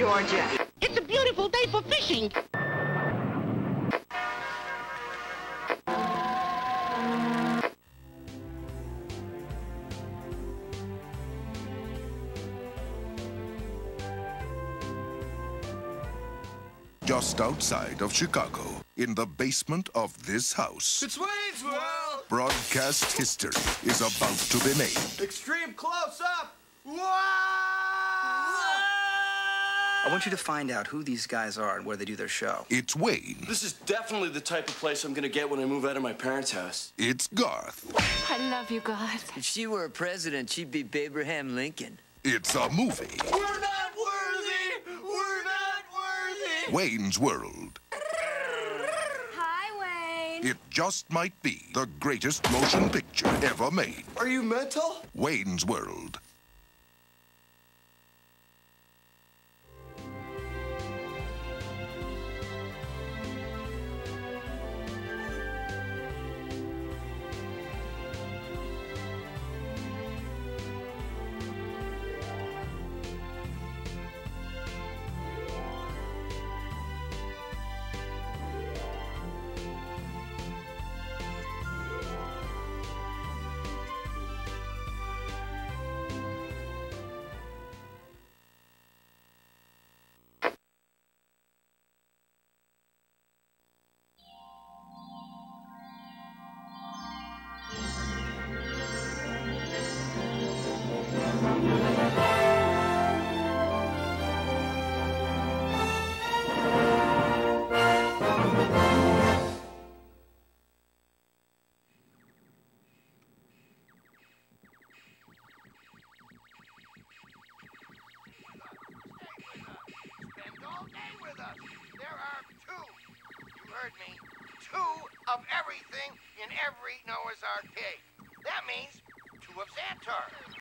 Georgia. It's a beautiful day for fishing. Just outside of Chicago, in the basement of this house, It's Wayne's World! broadcast history is about to be made. Extreme close up! Wow! I want you to find out who these guys are and where they do their show. It's Wayne. This is definitely the type of place I'm gonna get when I move out of my parents' house. It's Garth. I love you, Garth. If she were a president, she'd be Abraham Lincoln. It's a movie. We're not worthy! We're not worthy! Wayne's World. Hi, Wayne. It just might be the greatest motion picture ever made. Are you mental? Wayne's World. Heard me. Two of everything in every Noah's Ark pig. That means two of Xantar.